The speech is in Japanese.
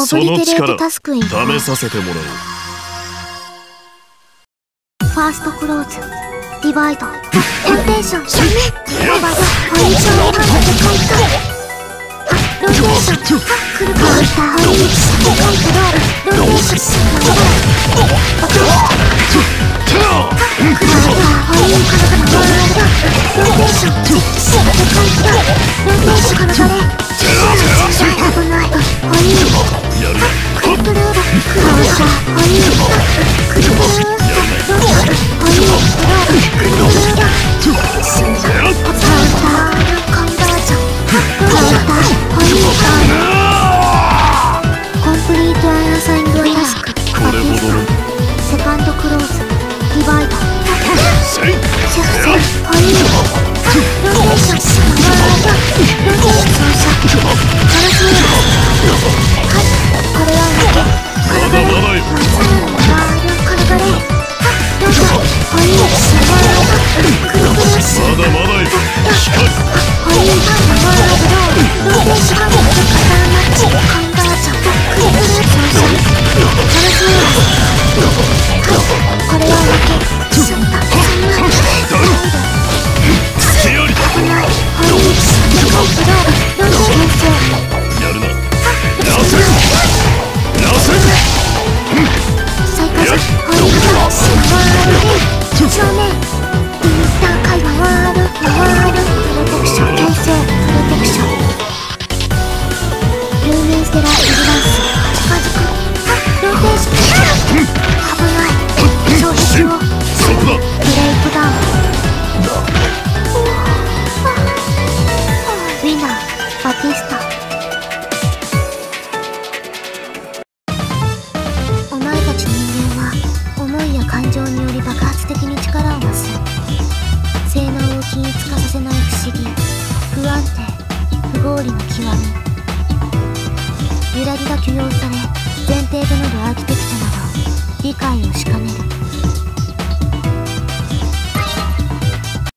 オブリテレートタスクイン試させてもらおう。ファーストクローズディバイド。テン。テーション。バポジション。ハン。ドで回復ローテーション。来るかウルターホイールで回復ローローテーション。バトルクラウターホイールからワーローテーション。で回復ローテーション感情により爆発的に力を増す。性能を均一化させない不思議。不安定。不合理の極み。揺らぎが許容され前提となるアーキテクチャなど理解をしかねる。